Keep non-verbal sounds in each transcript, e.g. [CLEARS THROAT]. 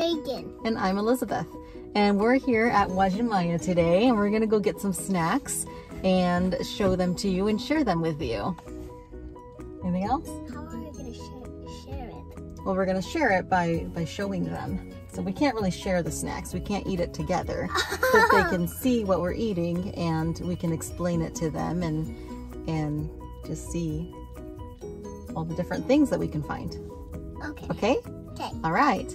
Reagan. And I'm Elizabeth. And we're here at Uwajimaya today, and we're gonna go get some snacks and show them to you and share them with you. Anything else? How are we gonna share, share it? Well, we're gonna share it by, by showing them. So we can't really share the snacks. We can't eat it together. [LAUGHS] but they can see what we're eating and we can explain it to them and, and just see all the different things that we can find. Okay. Okay? Okay. All right.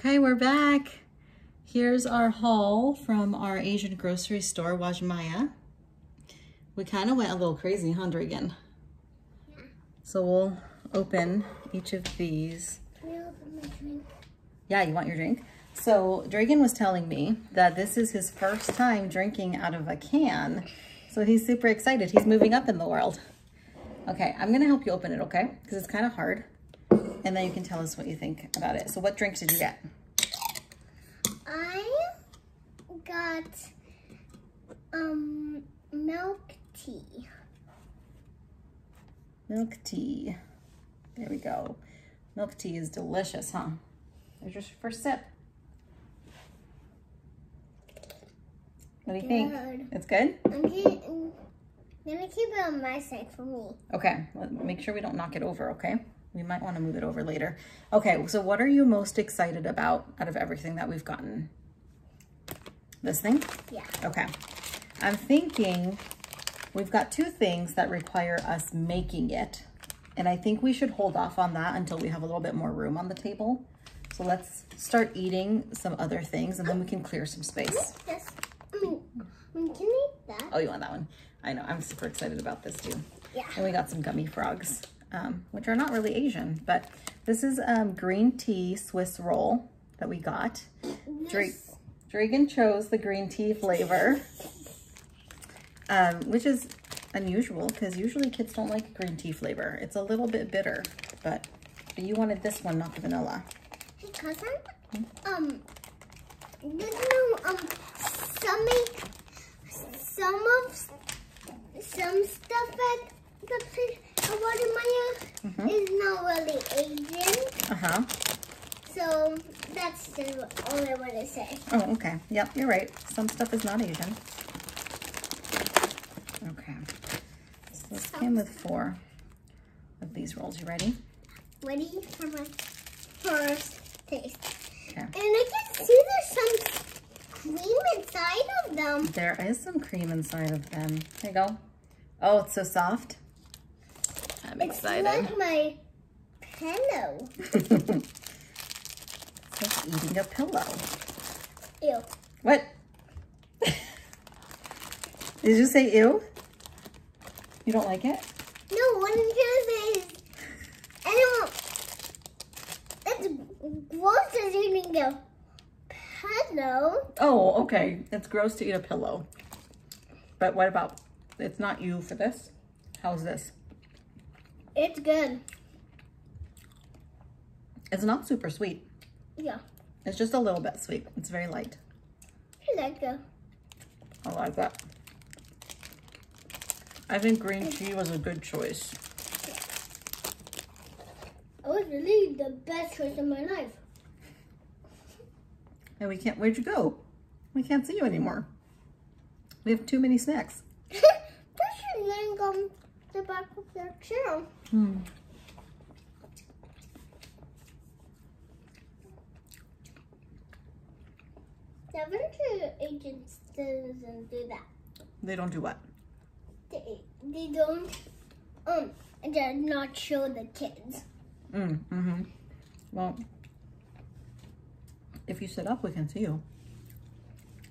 Okay, we're back. Here's our haul from our Asian grocery store, Uwajimaya. We kind of went a little crazy, huh, Draygen? So we'll open each of these. Can you open my drink? Yeah, you want your drink? So Draygen was telling me that this is his first time drinking out of a can. So he's super excited. He's moving up in the world. Okay, I'm gonna help you open it, okay? Because it's kind of hard. And then you can tell us what you think about it. So what drink did you get? I got um milk tea. Milk tea. There we go. Milk tea is delicious, huh? There's your first sip. What do you think? Good. It's good? I'm, keep, keep it on my side for me. Okay, let- make sure we don't knock it over, okay? We might want to move it over later. Okay, so what are you most excited about out of everything that we've gotten? This thing? Yeah. Okay. I'm thinking we've got two things that require us making it. And I think we should hold off on that until we have a little bit more room on the table. So let's start eating some other things and then we can clear some space. Yes. I mean, mm, mm, can I eat that? Oh, you want that one? I know, I'm super excited about this too. Yeah. And we got some gummy frogs, um, which are not really Asian, but this is um, green tea Swiss roll that we got. Dra Draygen chose the green tea flavor, um, which is unusual because usually kids don't like green tea flavor. It's a little bit bitter, but, but you wanted this one, not the vanilla. hey, cousin. Um, you know, um, some some of, some stuff at the place of Watermaya is not really Asian. Uh-huh. So that's the all I want to say. Oh, okay. Yep, you're right. Some stuff is not Asian. Okay. So this came with four of these rolls. You ready? Ready for my first taste. Okay. And I can see there's some cream inside of them. There is some cream inside of them. There you go. Oh, it's so soft. I'm It's excited. like my pillow. [LAUGHS] It's like eating a pillow. Ew. What? Did you say ew? You don't like it? No, what I'm gonna say is, I don't. It's gross as eating a pillow. Oh, okay. It's gross to eat a pillow. But what about, it's not you for this? How's this? It's good. It's not super sweet. Yeah. It's just a little bit sweet. It's very light. I like it. I like that. I think green mm. tea was a good choice. It was really the best choice of my life. And we can't, where'd you go? We can't see you anymore. We have too many snacks. [LAUGHS] Leg on the back of their chair. Hmm. Adventure agents doesn't do that. They don't do what? They, they don't, um, they're not show the kids. Mm, mm-hmm. Well, If you sit up, we can see you.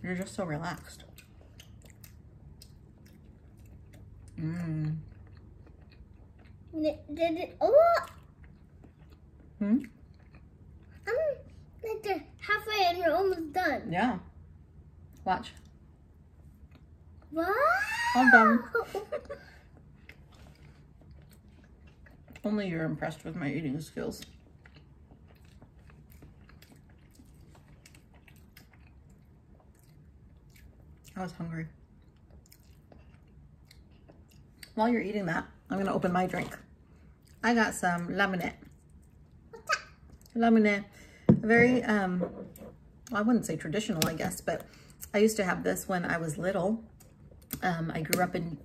You're just so relaxed. Mmm. Did it? Oh, Hmm? I'm like the halfway and we're almost done. Yeah. Watch. Wow. All done. [LAUGHS] Only you're impressed with my eating skills. I was hungry. While you're eating that, I'm gonna open my drink. I got some lemonade. Lemonade, very, um, well, I wouldn't say traditional, I guess, but I used to have this when I was little. Um, I grew up in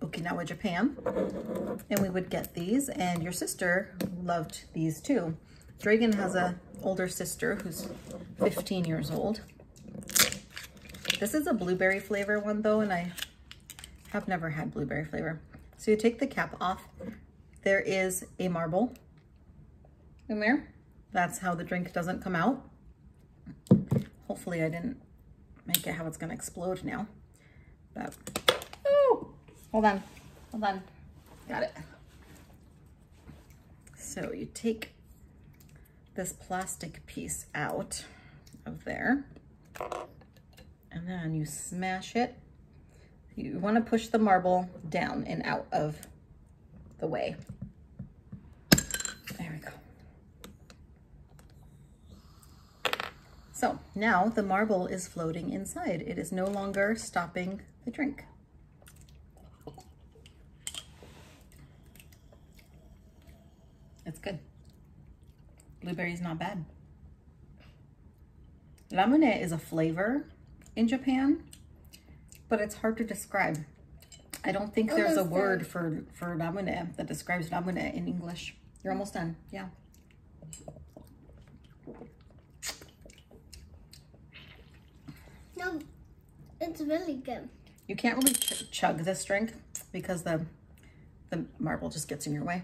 Okinawa, Japan, and we would get these, and your sister loved these too. Draygen has a older sister who's 15 years old. This is a blueberry flavor one though, and I have never had blueberry flavor. So you take the cap off. There is a marble in there. That's how the drink doesn't come out. Hopefully I didn't make it how it's gonna explode now. But, oh, hold on, hold on. Got it. So you take this plastic piece out of there and then you smash it. You wanna push the marble down and out of the way. There we go. So now the marble is floating inside. It is no longer stopping the drink. It's good. Blueberry's not bad. Ramune is a flavor in Japan, but it's hard to describe. I don't think there's a word for, for ramune that describes ramune in English. You're almost done, yeah. No, it's really good. You can't really ch chug this drink because the the marble just gets in your way.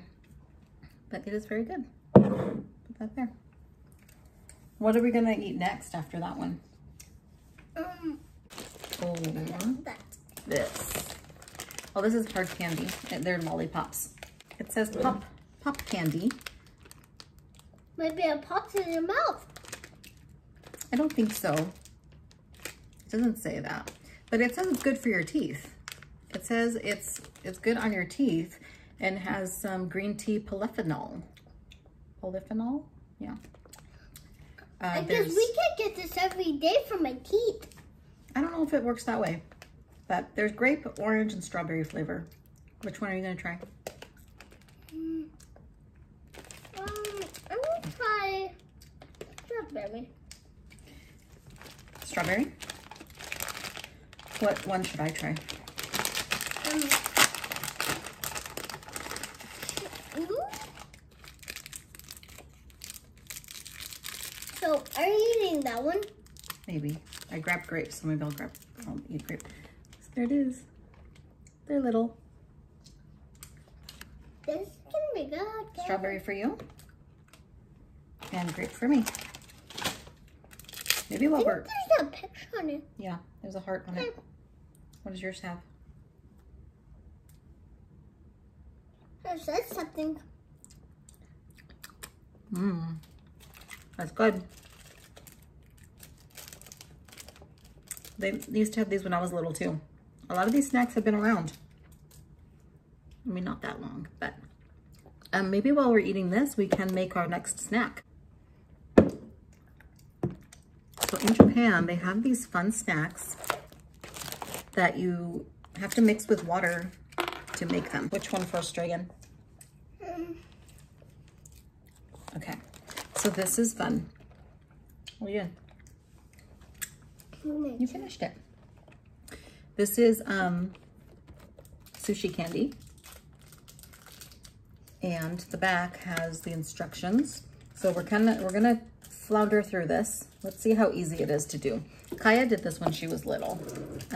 But it is very good. Put that there. What are we gonna eat next after that one? Um, Or that. this. Oh, this is hard candy. They're lollipops. It says pop pop candy. Maybe it pops in your mouth. I don't think so. It doesn't say that. But it says it's good for your teeth. It says it's it's good on your teeth and has some green tea polyphenol. Polyphenol? Yeah. Uh, I we can't get this every day for my teeth. I don't know if it works that way, but there's grape, orange, and strawberry flavor. Which one are you gonna try? Um, I'm gonna try strawberry. Strawberry? What one should I try? Um. So, are you eating that one? Maybe. I grabbed grapes, so maybe I'll grab, I'll eat grape. There it is. They're little. This can be good. Strawberry for you. And grape for me. Maybe I while think we're, there's a picture on it. yeah, there's a heart on it. Hmm. What does yours have? It says something. Mmm. That's good. They used to have these when I was little too. A lot of these snacks have been around. I mean, not that long, but um, maybe while we're eating this, we can make our next snack. So in Japan, they have these fun snacks that you have to mix with water to make them. Which one first, Draygen? Okay, so this is fun. What are you doing? You finished it. This is um, sushi candy. And the back has the instructions. So we're kind of, we're gonna flounder through this. Let's see how easy it is to do. Kaya did this when she was little,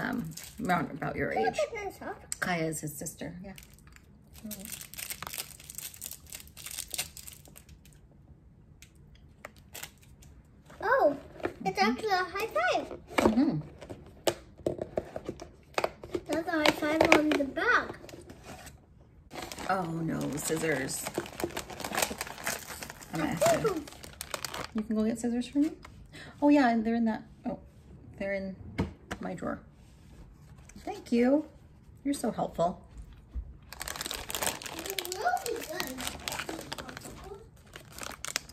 um, around about your age. pick this up? Kaya is his sister, yeah. Oh, What actually a high five. Mm-hmm. That's a high five on the back. Oh no, scissors. I'm gonna have to, you can go get scissors for me? Oh yeah, they're in that, oh, they're in my drawer. Thank you. You're so helpful.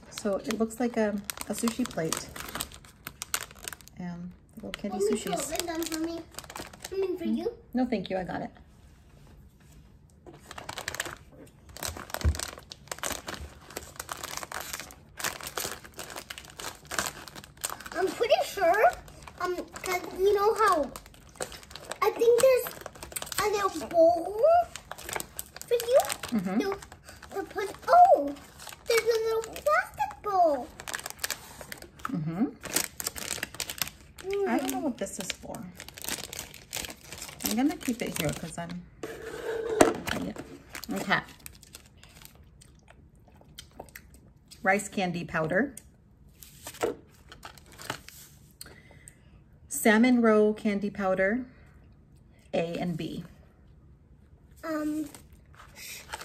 So it looks like a, a sushi plate. Um, little candy me show sushis. done for me. I mean for you. No, thank you. I got it. I'm pretty sure, um, cause you know how, I think there's a little bowl for you. Mhm. To, to put, oh, there's a little plastic bowl. Mm-hmm. I don't know what this is for. I'm gonna keep it here because I'm. Okay. Rice candy powder. Salmon roe candy powder, A and B. Um,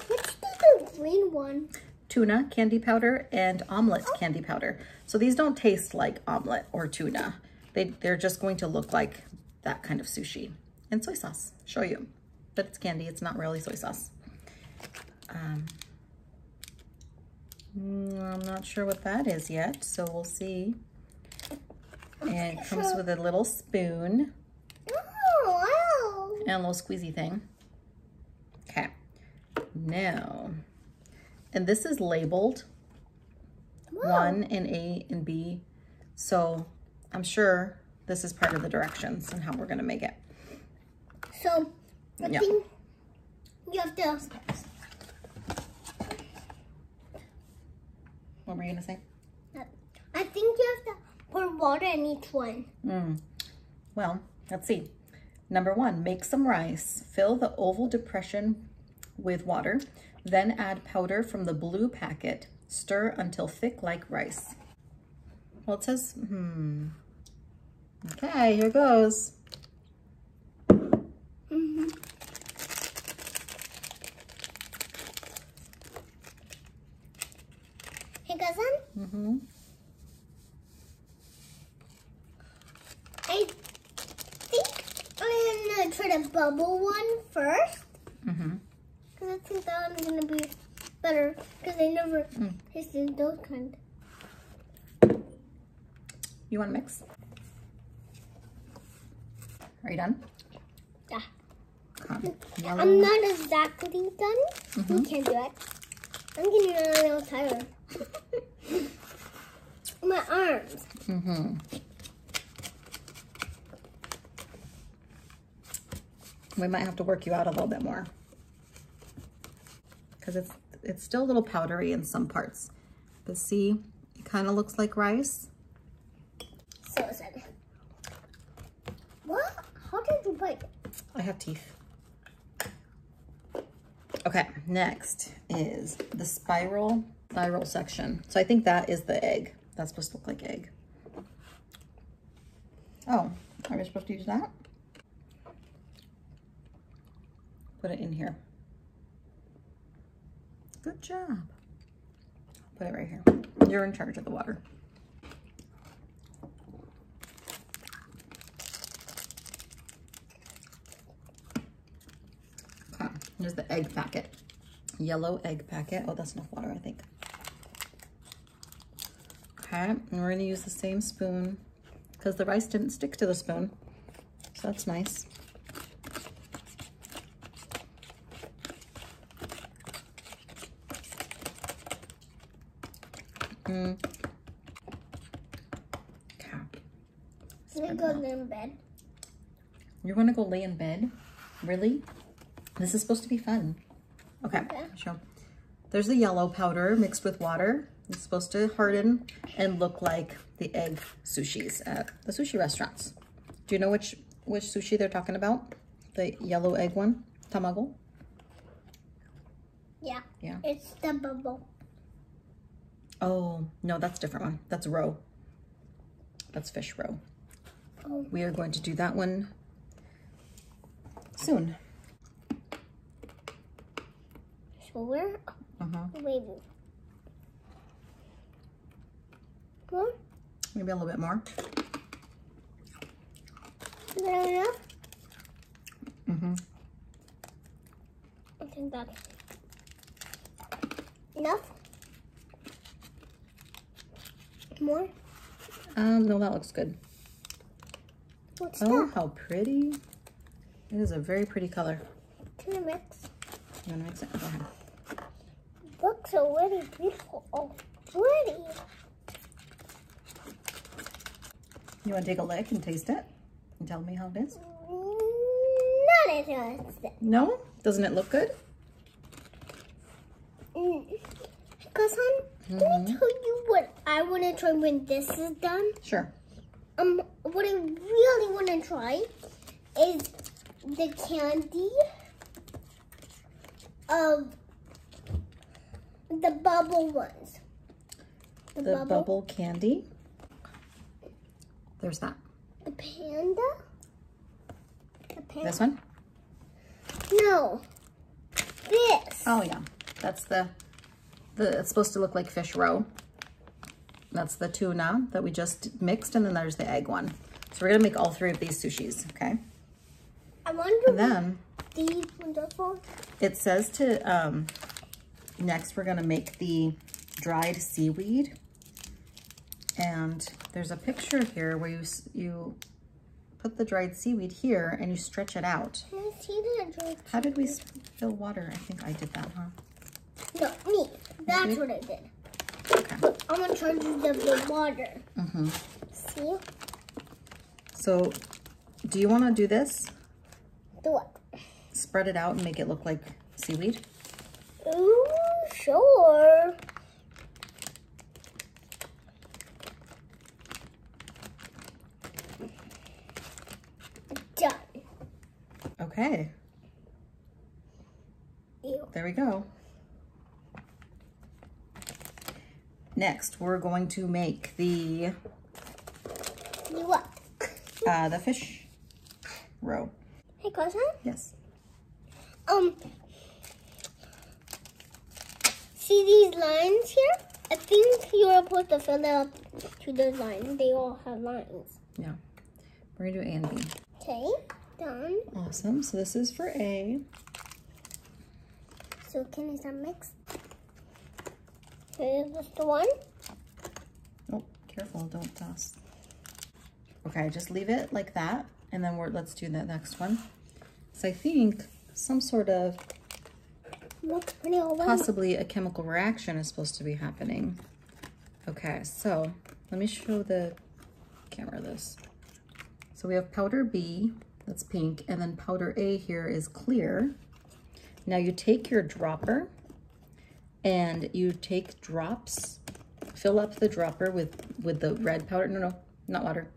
what's the green one? Tuna candy powder and omelet candy powder. So these don't taste like omelet or tuna. They, they're just going to look like that kind of sushi. And soy sauce, show you. But it's candy, it's not really soy sauce. Um, mm, I'm not sure what that is yet, so we'll see. And it comes with a little spoon and a little squeezy thing. Okay, now, and this is labeled Wow. one and A and B. So I'm sure this is part of the directions and how we're gonna make it. So, I Yeah. think you have to, What were you gonna say? I think you have to pour water in each one. Mm. Well, let's see. Number one, make some rice. Fill the oval depression with water. Then add powder from the blue packet. Stir until thick like rice. Well, it says, hmm. Okay, here goes. Mm-hmm. Hey, cousin. Mm-hmm. I think I'm gonna try the bubble one first. Mm-hmm. Because I think that one's gonna be better. Because I never Mm. tasted those kind. You want to mix? Are you done? Yeah. Okay. I'm not exactly done. Mm-hmm. You can't do it. I'm getting a little tired. [LAUGHS] My arms. Mm-hmm. We might have to work you out a little bit more. Because it's it's still a little powdery in some parts. But see, it kind of looks like rice. So sad. What? How did you bite? I have teeth. Okay, next is the spiral spiral section. So I think that is the egg. That's supposed to look like egg. Oh, are we supposed to use that? Put it in here. Good job. Put it right here. You're in charge of the water. Okay, here's the egg packet. Yellow egg packet. Oh, that's enough water, I think. Okay, and we're gonna use the same spoon because the rice didn't stick to the spoon. So that's nice. Mm. Okay. I go lay in bed? You're gonna go lay in bed? Really? This is supposed to be fun. Okay, Okay. show. There's the yellow powder mixed with water. It's supposed to harden and look like the egg sushis at the sushi restaurants. Do you know which which sushi they're talking about? The yellow egg one? Tamago? Yeah. Yeah. It's the bubble. Oh, no, that's a different one. That's roe. That's fish roe. Oh. We are going to do that one soon. So where? Uh-huh. Maybe. More? Maybe a little bit more. Is that enough? Mm-hmm. I think that's enough. More? Um, no, that looks good. What's Oh, that? how pretty. It is a very pretty color. Can I mix? You wanna mix it? Go ahead. Looks already beautiful. Already. You wanna take a lick and taste it? And tell me how it is? Not interested. No? Doesn't it look good? Mm. Cousin, can I tell you what I want to try when this is done? Sure. Um, what I really want to try is the candy of the bubble ones. The, The bubble, bubble candy. There's that. the panda. The panda. This one? No. This. Oh yeah. That's the the it's supposed to look like fish roe. That's the tuna that we just mixed and then there's the egg one. So we're gonna make all three of these sushis, okay? I wonder And then these for. it says to um next we're gonna make the dried seaweed. And there's a picture here where you you put the dried seaweed here and you stretch it out. Can I see that? George? How did we fill water? I think I did that, huh? No, me. That's what I did. Okay. I'm gonna charge the, the water. Mm-hmm. See? So do you want to do this? Do what? Spread it out and make it look like seaweed? Ooh, sure. Done. Okay, Ew. there we go. Next, we're going to make the what? uh, the fish roe. Hey, cousin. Yes. Um, see these lines here? I think you're supposed to fill up to those lines. They all have lines. Yeah. We're gonna do A and B. Okay, done. Awesome. So this is for A. So can I start mix? Is this the one? Oh, careful, don't toss. Okay, just leave it like that, and then we're let's do the next one. So I think some sort of Looks pretty all right. possibly a chemical reaction is supposed to be happening. Okay, so let me show the camera this. So we have powder B, that's pink, and then powder A here is clear. Now you take your dropper and you take drops, fill up the dropper with, with the red powder, no, no, not water.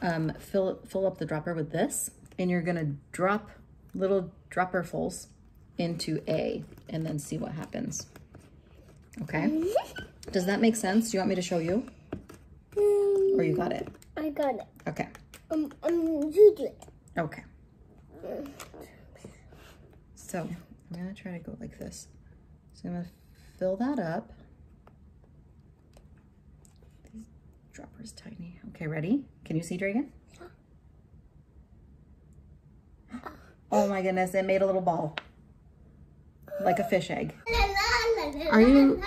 Um, fill, fill up the dropper with this and you're gonna drop little dropperfuls into A and then see what happens. Okay? Does that make sense? Do you want me to show you? Um, Or you got it? I got it. Okay. Um, um, you do it. Okay. So I'm gonna try to go like this. So I'm gonna fill that up. These droppers tiny. Okay, ready? Can you see Draygen? Oh my goodness, it made a little ball. Like a fish egg. Are you-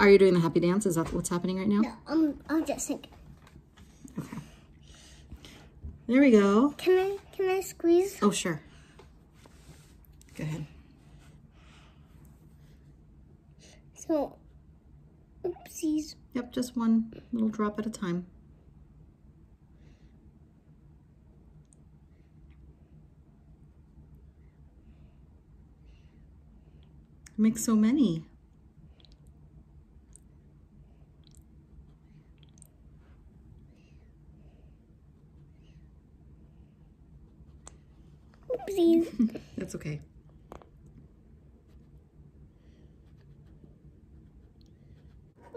Are you doing the happy dance? Is that what's happening right now? No, um, I'm just thinking. There we go. Can I, can I squeeze? Oh, sure. Go ahead. So, oopsies. Yep, just one little drop at a time. Make so many. Oopsies. That's okay.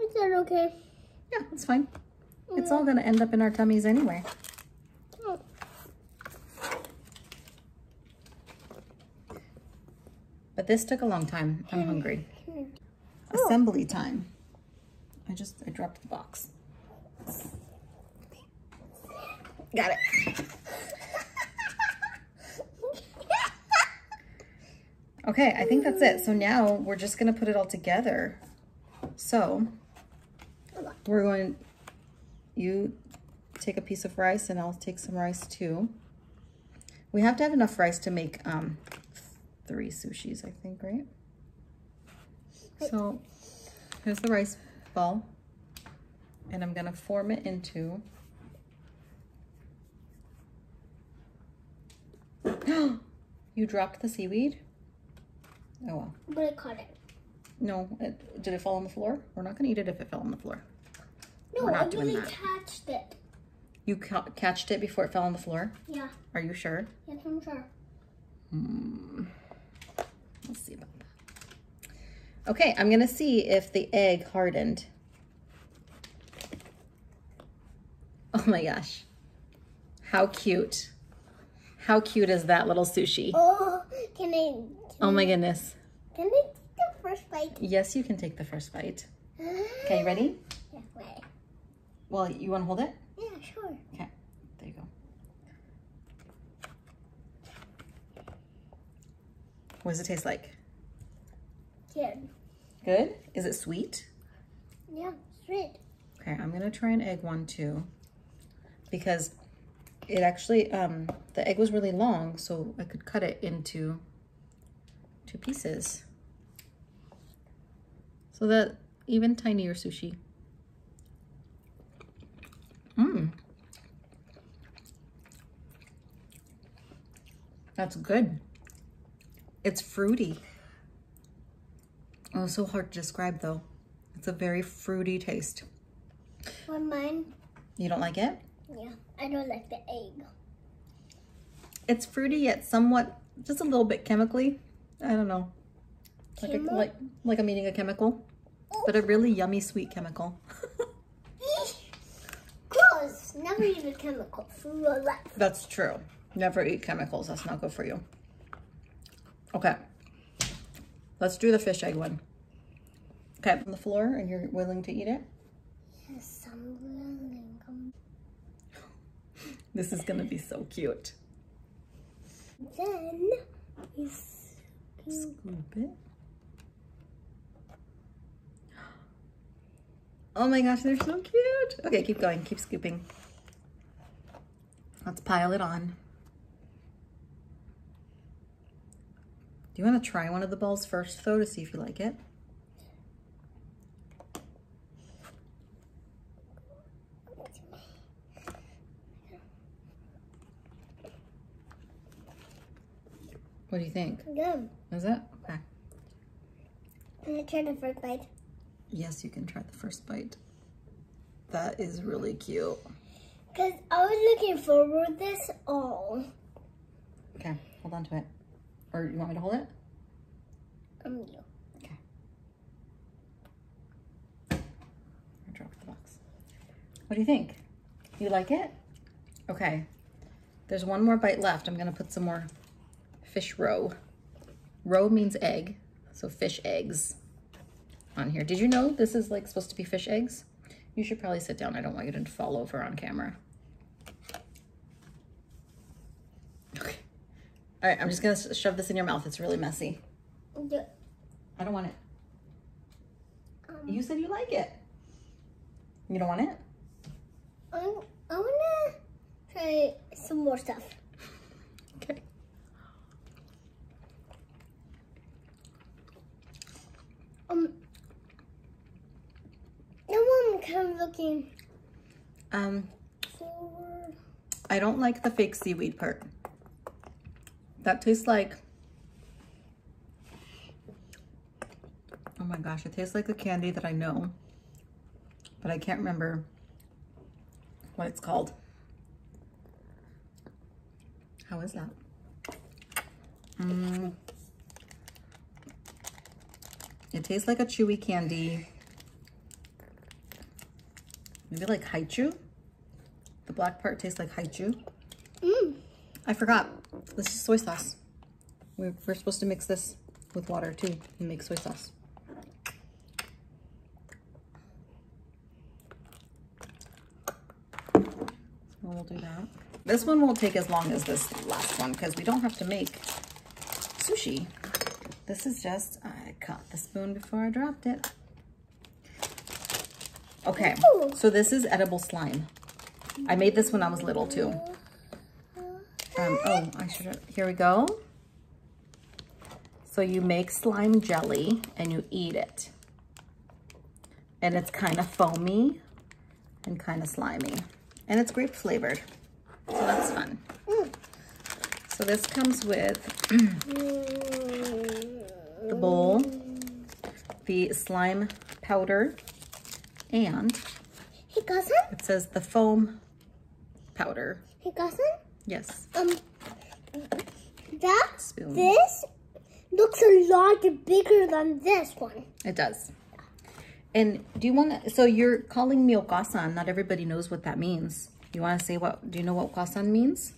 Is that okay? Yeah, it's fine. It's all mm. gonna end up in our tummies anyway. Oh. But this took a long time. I'm hungry. Oh. Assembly time. I just, I dropped the box. Got it. Okay, I think that's it. So now we're just gonna put it all together. So we're going, you take a piece of rice and I'll take some rice too. We have to have enough rice to make um, three sushis, I think, right? So here's the rice ball and I'm gonna form it into [GASPS] you dropped the seaweed? Oh well. But I caught it. No, it, did it fall on the floor? We're not gonna eat it if it fell on the floor. No, We're not I doing really that. catched it. You ca catched it before it fell on the floor? Yeah, Are you sure? yes, I'm sure. Hmm. Let's see about that. Okay, I'm gonna see if the egg hardened. Oh my gosh. How cute. How cute is that little sushi? Oh, can I? Oh my goodness. Can I take the first bite? Yes, you can take the first bite. Okay, [GASPS] ready? Yeah, wait. Well, you wanna hold it? Yeah, sure. Okay, there you go. What does it taste like? Good. Good? Is it sweet? Yeah, sweet. Okay, I'm gonna try an egg one too. Because it actually, um, the egg was really long, so I could cut it into two pieces. So that even tinier sushi. Mmm. That's good. It's fruity. Oh, so hard to describe though. It's a very fruity taste. For mine, You don't like it? yeah, I don't like the egg. It's fruity yet somewhat, just a little bit chemically. I don't know. Like, a, like, like I'm eating a chemical, but a really yummy sweet chemical. [LAUGHS] Gross. Never eat a chemical for your life. That's true. Never eat chemicals. That's not good for you. Okay. Let's do the fish egg one. Okay, on the floor and you're willing to eat it? Yes, I'm willing. [GASPS] This is gonna be so cute. Then you scoop. It. [GASPS] Oh my gosh, they're so cute. Okay, keep going, keep scooping. Let's pile it on. Do you want to try one of the balls first, though, to see if you like it? What do you think? Yum. Is it? Okay. Can I try the first bite? Yes, you can try the first bite. That is really cute. Because I was looking forward this all. Okay, hold on to it. Or you want me to hold it? Um, you. Okay. I dropped the box. What do you think? You like it? Okay. There's one more bite left. I'm gonna put some more fish roe. Roe means egg, so fish eggs on here. Did you know this is like supposed to be fish eggs? You should probably sit down. I don't want you to fall over on camera. Okay. All right, I'm just gonna shove this in your mouth. It's really messy. Yeah. I don't want it. Um, You said you like it. You don't want it? I, I want to try some more stuff. Okay. Um, now I'm kind of looking Um, forward. I don't like the fake seaweed part. That tastes like, oh my gosh, it tastes like a candy that I know, but I can't remember what it's called. How is that? Mm. It tastes like a chewy candy. Maybe like Hi-Chew. The black part tastes like Hi-Chew. Mmm. I forgot. This is soy sauce. We're, we're supposed to mix this with water too and make soy sauce. We'll do that. This one won't take as long as this last one because we don't have to make sushi. This is just, I caught the spoon before I dropped it. Okay, so this is edible slime. I made this when I was little too. Um, oh, I should here we go. So you make slime jelly and you eat it. And it's kind of foamy and kind of slimy. And it's grape flavored. So that's fun. So this comes with [CLEARS THROAT] bowl, the slime powder, and Hey, it says the foam powder. Hey, cousin. Yes. Um, that Spoon. this looks a lot bigger than this one. It does. And do you want to, so you're calling me okasan. Not everybody knows what that means. You want to say what, do you know what okasan means?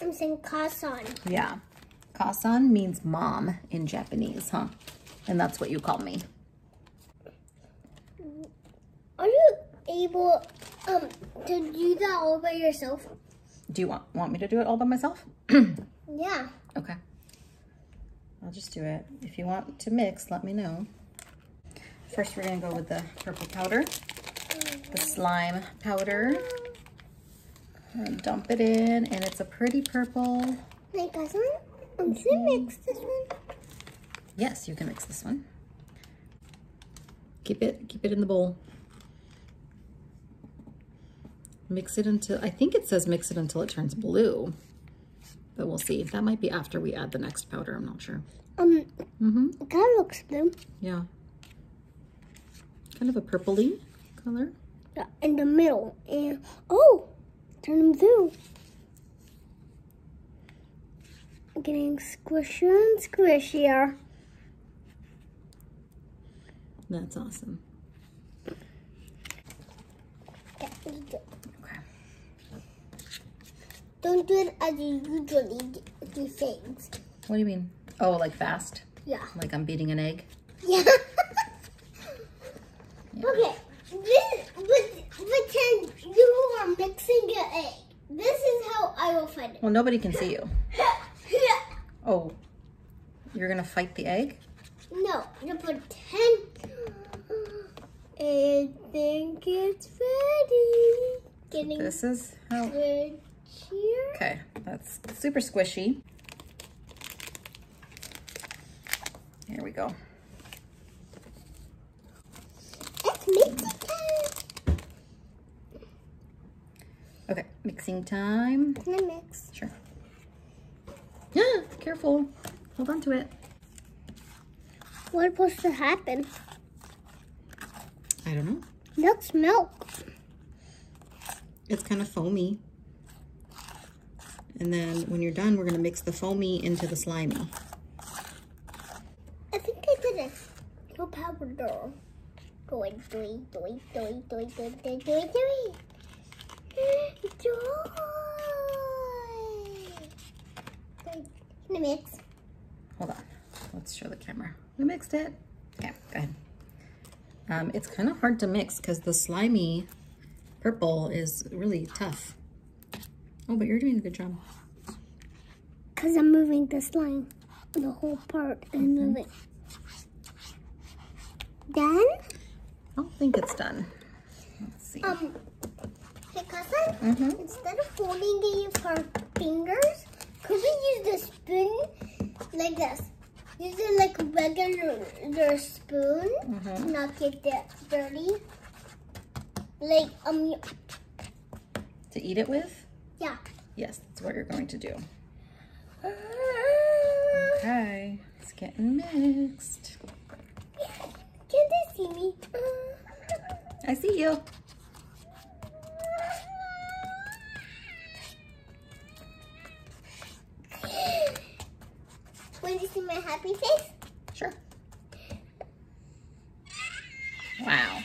I'm saying cousin. Yeah. Kasan means mom in Japanese, huh? And that's what you call me. Are you able um to do that all by yourself? Do you want, want me to do it all by myself? [CLEARS THROAT] Yeah. Okay. I'll just do it. If you want to mix, let me know. First, we're going to go with the purple powder, the slime powder. And dump it in, and it's a pretty purple. Hey, cousin. I'm mix this one. Yes, you can mix this one. Keep it, keep it in the bowl. Mix it until, I think it says mix it until it turns blue. But we'll see. That might be after we add the next powder. I'm not sure. Um, Mm-hmm. that looks blue. Yeah. Kind of a purpley color. Yeah, in the middle. And oh, turn them blue. Getting squishier and squishier. That's awesome. Yeah. Okay. Don't do it as you usually do- things. What do you mean? Oh, like fast? Yeah. Like I'm beating an egg? Yeah. [LAUGHS] Okay. This, pretend you are mixing an egg. This is how I will find it. Well, nobody can see you. [LAUGHS] [LAUGHS] Oh, you're gonna fight the egg? No, you pretend. I think it's ready. Getting This is how. Okay, that's super squishy. Here we go. It's mixing time. Okay, mixing time. Can I mix? Sure. Yeah, careful. Hold on to it. What's supposed to happen? I don't know. Looks milk. It's kind of foamy. And then when you're done, we're gonna mix the foamy into the slimy. I think I did it. No power door. Going, doing, doing, doing, doing, doing, doing, doing, doing. [LAUGHS] Joy. Mix? Hold on. Let's show the camera. We mixed it. Yeah, go ahead. Um, it's kind of hard to mix because the slimy purple is really tough. Oh, but you're doing a good job. Because I'm moving the slime. The whole part and moving. Then, I don't think it's done. Let's see. um, hey cousin, Mhm. instead of holding it with our fingers, could we use the spoon like this? Use it like a regular spoon Mhm. to not get that dirty. Like, um, To eat it with? yeah. Yes, that's what you're going to do. Okay, it's getting mixed. Can they see me? I see you. Want to see my happy face? Sure. Wow.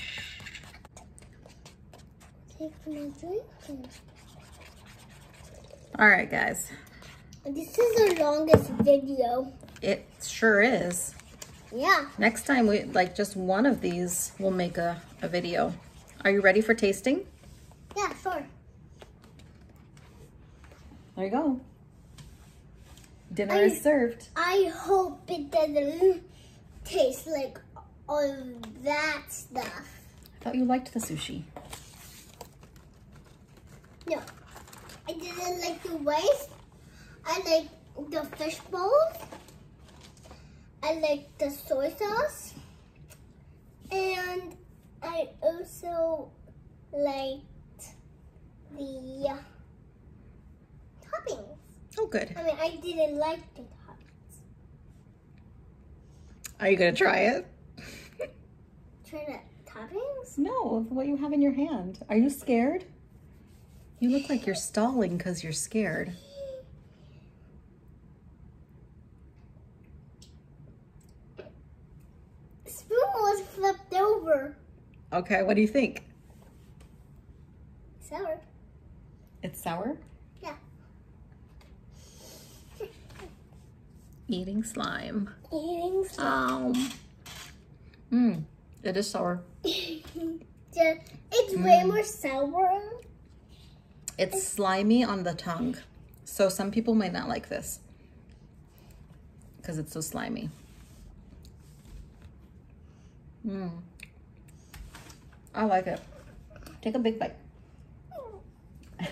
take my drink. All right, guys. This is the longest video. It sure is. Yeah. Next time, we like just one of these, we'll make a, a video. Are you ready for tasting? Yeah, sure. There you go. Dinner I- is served. I hope it doesn't taste like all that stuff. I thought you liked the sushi. No. I didn't like the rice. I like the fish balls. I like the soy sauce. And I also liked the toppings. Oh, good. I mean, I didn't like the toppings. Are you gonna try it? Try the toppings? No, of what you have in your hand. Are you scared? You look like you're stalling because you're scared. Spoon was flipped over. Okay, what do you think? Sour. It's sour? Yeah. Eating slime. Eating Um. Mmm, it is sour. [LAUGHS] Yeah, it's way mm. more sour. It's slimy on the tongue. So some people might not like this because it's so slimy. Mmm. I like it. Take a big bite. [LAUGHS] I'm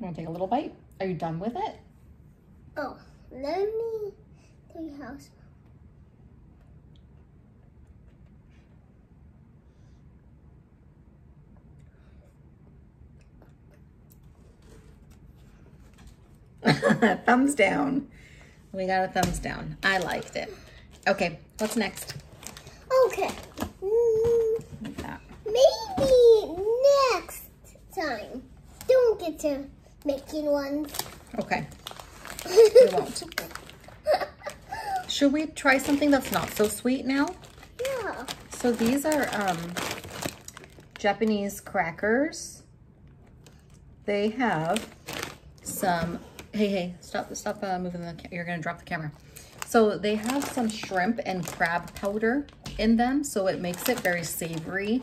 gonna take a little bite? Are you done with it? Oh, let me tell you how. thumbs down. We got a thumbs down. I liked it. Okay, what's next? Okay. Mm, maybe next time. Don't get to making ones. Okay, [LAUGHS] we won't. Should we try something that's not so sweet now? yeah. So these are um, Japanese crackers. They have some, hey, hey, stop, stop uh, moving the, you're gonna drop the camera. So they have some shrimp and crab powder in them, so it makes it very savory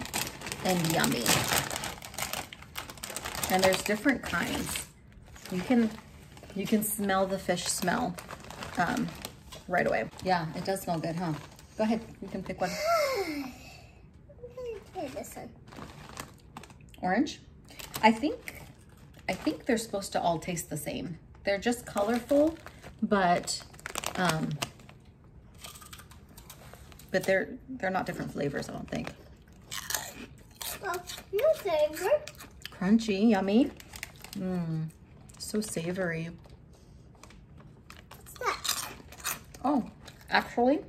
and yummy. And there's different kinds. You can, you can smell the fish smell um, right away. Yeah, it does smell good, huh? Go ahead, you can pick one. [SIGHS] This one. orange. I think, I think they're supposed to all taste the same. They're just colorful, but, um, but they're, they're not different flavors, I don't think. Well, your favorite. Crunchy, yummy. Mmm, so savory. What's that? Oh, actually,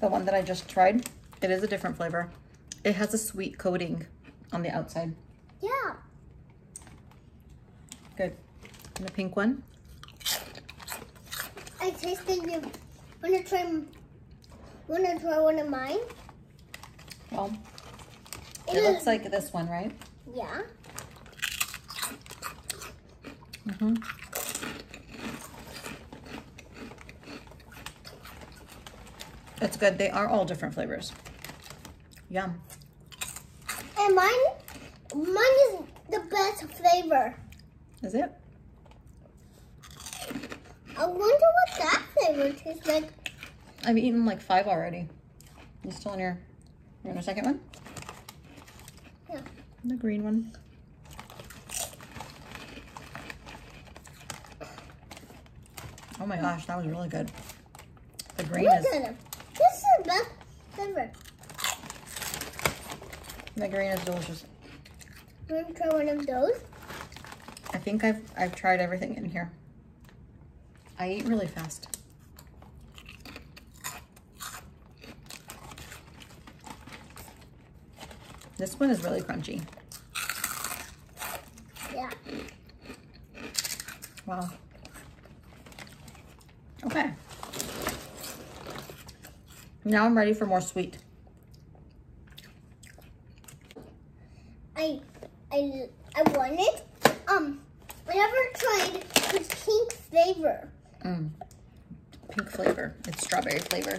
the one that I just tried, it is a different flavor. It has a sweet coating on the outside. Yeah. Good. And the pink one? I tasted you. Wanna try? Wanna try one of mine? Well, it looks like this one, right? Yeah. Mm-hmm. It's good. They are all different flavors. Yum. And mine, mine is the best flavor. Is it? I wonder what that flavor tastes like. I've eaten like five already. You still in your, you want a second one? Yeah. The green one. Oh my gosh, that was really good. The green is. This is the best flavor. the green is delicious. Want to try one of those? I think I've, I've tried everything in here. I eat really fast. This one is really crunchy. Yeah. Wow. Okay. Now I'm ready for more sweet. I, I wanted. Um, I never tried the pink flavor. Mm. Pink flavor. It's strawberry flavor.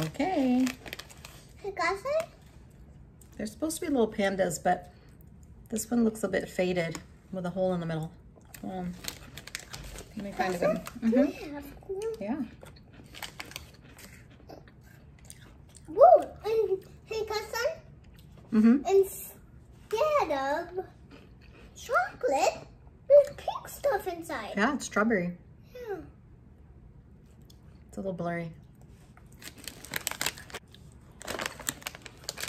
Okay. Hey, guys, They're supposed to be little pandas, but this one looks a bit faded with a hole in the middle. Um, let me find a good one. Mhm. yeah, of Woo! And hey, cousin, Mm-hmm. instead of chocolate, there's pink stuff inside. Yeah, it's strawberry. Yeah. It's a little blurry.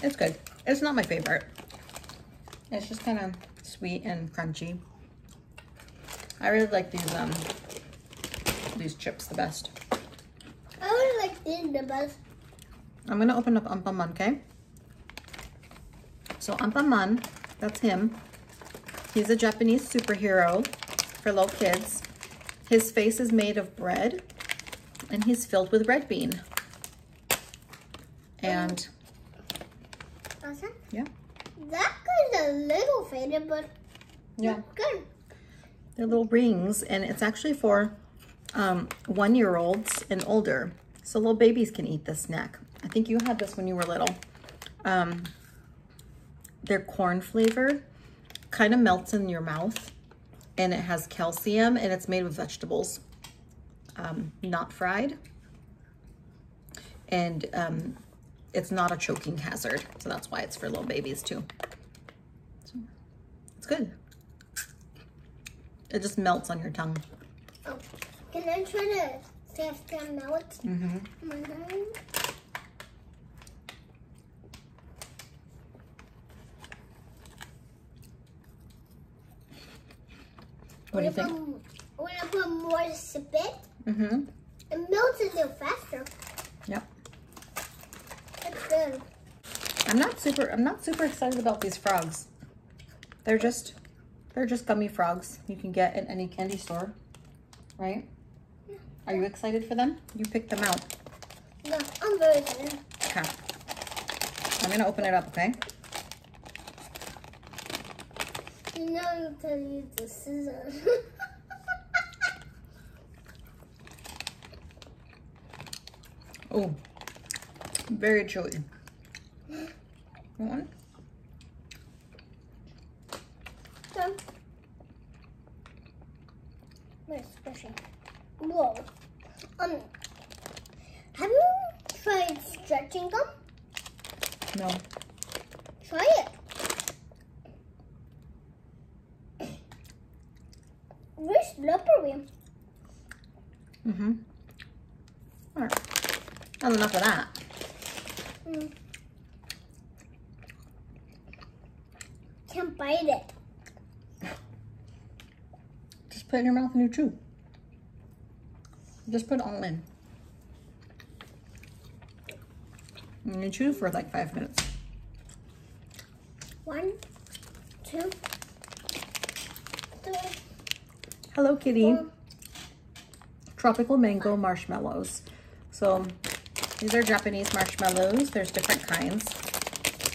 It's good. It's not my favorite. It's just kind of sweet and crunchy. I really like these um these chips the best. I would like these the best. I'm gonna open up Anpanman, okay? So Anpanman, that's him. He's a Japanese superhero for little kids. His face is made of bread and he's filled with red bean. And Cousin, yeah, that a little faded, but yeah. good. They're little rings, and it's actually for um, one-year-olds and older. So little babies can eat this snack. I think you had this when you were little. Um, they're corn flavored, kind of melts in your mouth, and it has calcium, and it's made with vegetables, um, not fried. And um, it's not a choking hazard, so that's why it's for little babies too. Good. It just melts on your tongue. Oh, can I try to fast them melt? Mm-hmm. my hand? What do you When I think? put- When I put more spit, Mm-hmm. it melts a little faster. Yep. That's good. I'm not super. I'm not super excited about these frogs. They're just, they're just gummy frogs you can get in any candy store, right? Are you excited for them? You picked them out. No, I'm very excited. Okay. I'm gonna open it up. Okay. Now you can use the scissors. [LAUGHS] Oh, very chewy. One very squishy. Whoa. Um, have you stretching gum? No. Try it. Very slippery. Mm-hmm. All right. That's enough of that. Mm. Can't bite it. Just put it in your mouth and you chew. Just put it all in. And you chew for like five minutes. One, two, three, Hello, kitty. four. Tropical mango marshmallows. So these are Japanese marshmallows. There's different kinds.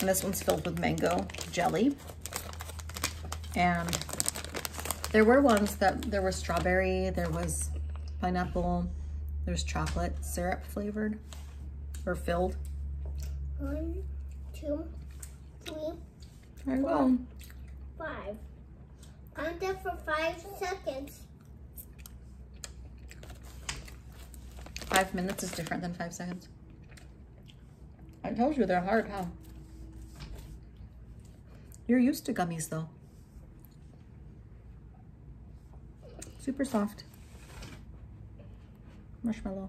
And this one's filled with mango jelly. And there were ones that there was strawberry, there was pineapple, there's chocolate syrup flavored or filled. One, two, three, There you go. five. Count it for five seconds. Five minutes is different than five seconds. I told you they're hard, huh? You're used to gummies though. Super soft. Marshmallow.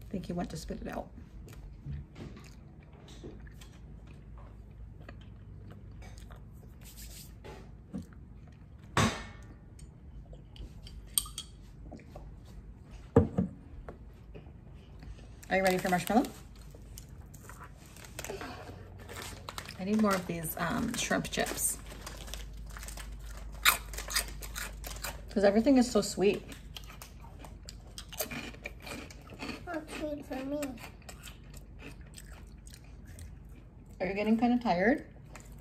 I think he went to spit it out. Are you ready for marshmallow? I need more of these um, shrimp chips. Because everything is so sweet. Not sweet for me. Are you getting kind of tired?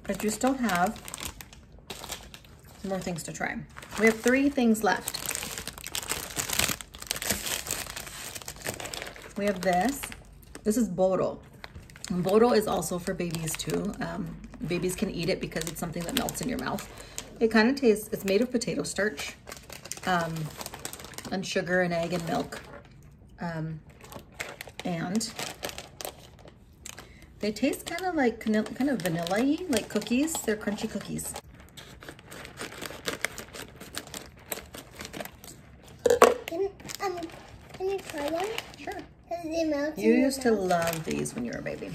But you still have some more things to try. We have three things left. We have this. This is boro. Boro is also for babies too. Um, babies can eat it because it's something that melts in your mouth. It kind of tastes, it's made of potato starch um, and sugar and egg and milk. Um, and they taste kind of like kind of vanilla-y, like cookies. They're crunchy cookies. Can um can you try one? Sure. Does it melt in You used to love these when you were a baby.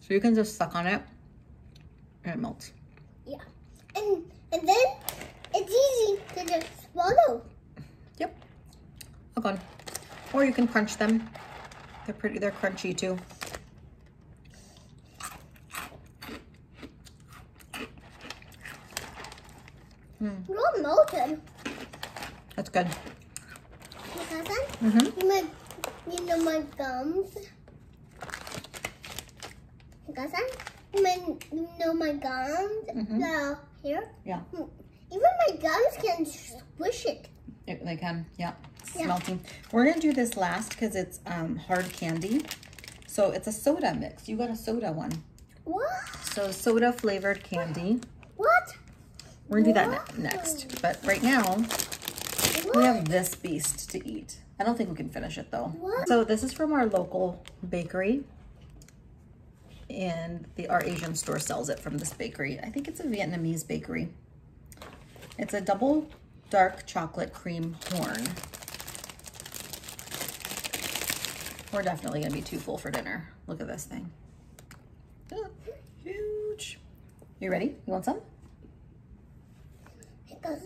So you can just suck on it and it melts. Yeah. And and then it's easy to just swallow. Yep. Hook on. Or you can crunch them. They're pretty, they're crunchy too. Not melted. That's good. Mm-hmm. You know my gums. Because then you you know my gums. Mhm. The here. Yeah. Even my gums can squish it. It- they can, yeah. Yeah. melting. We're gonna do this last because it's um, hard candy. So it's a soda mix. You got a soda one. What? So soda flavored candy. What? We're gonna do that ne- next. But right now, What? we have this beast to eat. I don't think we can finish it though. What? So this is from our local bakery. And the our Asian store sells it from this bakery. I think it's a Vietnamese bakery. It's a double dark chocolate cream horn. We're definitely gonna be too full for dinner. Look at this thing. Huge. You ready? You want some? Then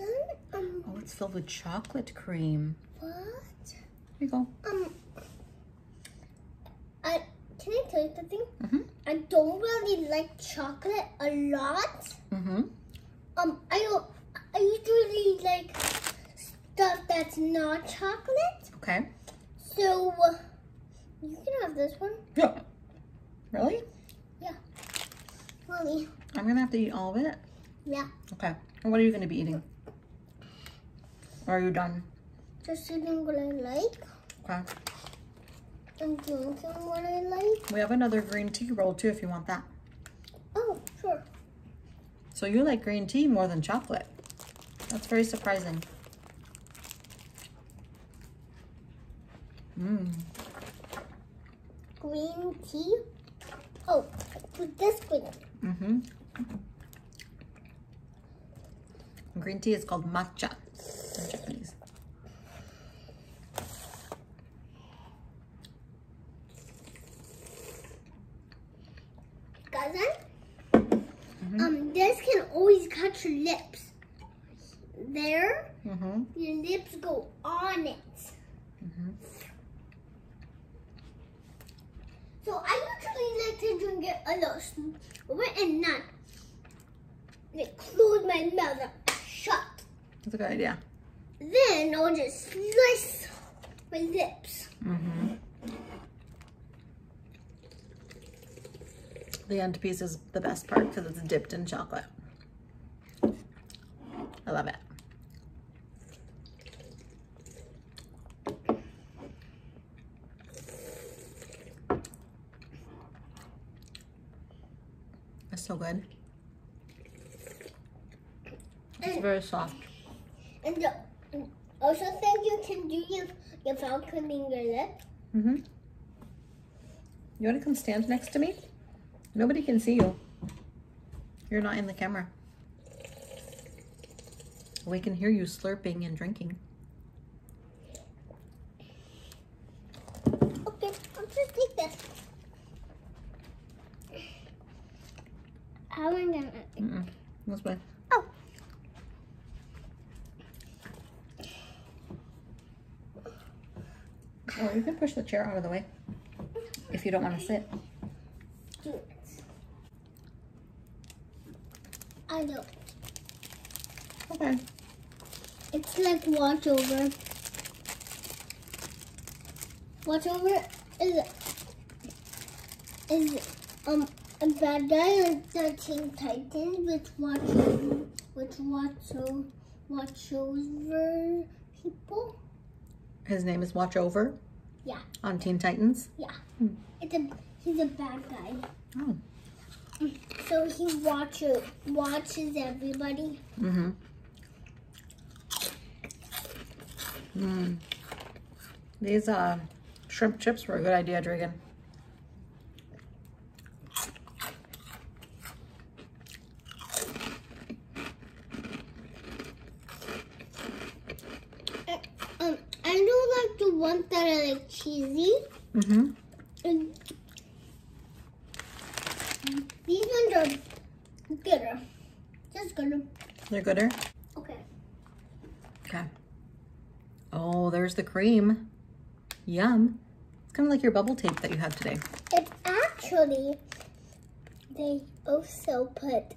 um Oh, it's filled with chocolate cream. what? Here you go. Um, I can I tell you something? Mm-hmm. I don't really like chocolate a lot. Mm-hmm. Um, I don't- I usually like stuff that's not chocolate. Okay. So uh, you can have this one. Yeah. Really? Yeah. Really? I'm gonna have to eat all of it. Yeah. Okay. What are you gonna be eating? Or are you done? Just eating what I like Okay. and drinking what I like. We have another green tea roll too if you want that. Oh, sure. So you like green tea more than chocolate. That's very surprising. Mmm. Green tea. Oh, with this green. Mm-hmm. Green tea is called matcha in Japanese. Cousin, um, this can always cut your lips. There, Mm-hmm. your lips go on it. Mhm. So I usually like to drink it a little slower and not like close my mouth up a good idea. Then I'll just slice my lips. Mm-hmm. The end piece is the best part because it's dipped in chocolate. I love it. It's so good. It's very soft. And the, also think you can do your, without cutting your lip. Mm-hmm. You want to come stand next to me? Nobody can see you. You're not in the camera. We can hear you slurping and drinking. Okay, I'll just take this. How am I gonna? Mm-mm. This way. Oh. Oh, you can push the chair out of the way if you don't want to sit. do. I know. Okay. It's like watch over. Watch over is is um a bad guy like the Teen Titans with watch over with watch over watch over people. His name is Watch Over Yeah, on Teen Titans. yeah. It's a he's a bad guy. Oh. So he watches watches everybody. Mm-hmm. Mm. These uh, shrimp chips were a good idea, Draygen. Uh, Um, I don't like the ones that are like cheesy. Mm-hmm. And these ones are gooder. Just gooder. They're gooder. Okay. Okay. Oh, there's the cream. Yum. It's kind of like your bubble tape that you have today. It's actually, they also put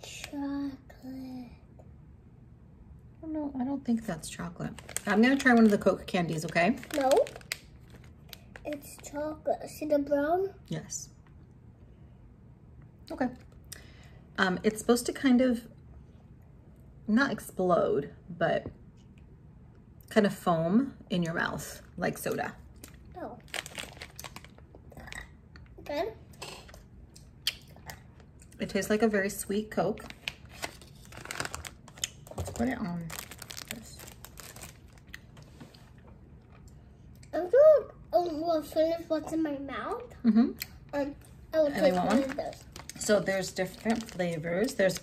chocolate. No, I don't think that's chocolate. I'm going to try one of the Coke candies, okay? No. It's chocolate. See the brown? Yes. Okay. Um, it's supposed to kind of not explode, but kind of foam in your mouth like soda. No. Good. It tastes like a very sweet Coke. Let's put it on this. I'm going well, finish what's in my mouth. Mm-hmm. Um, I will take one one? of those. So there's different flavors. There's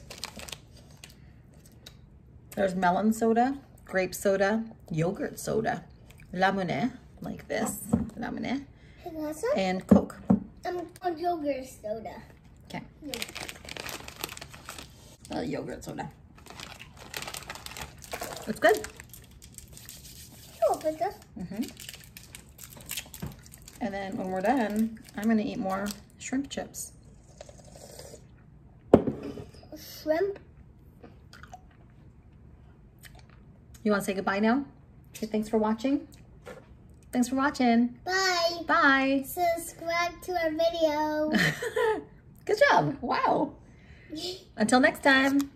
there's melon soda, grape soda, yogurt soda, ramune, like this, Hey, and Coke. um, a yogurt soda. Okay, Yeah. uh, yogurt soda. It's good. You open this. hmm And then when we're done, I'm gonna eat more shrimp chips. Shrimp. You wanna say goodbye now? Okay, thanks for watching. Thanks for watching. Bye. Bye. Subscribe to our video. [LAUGHS] Good job. Wow. [LAUGHS] Until next time.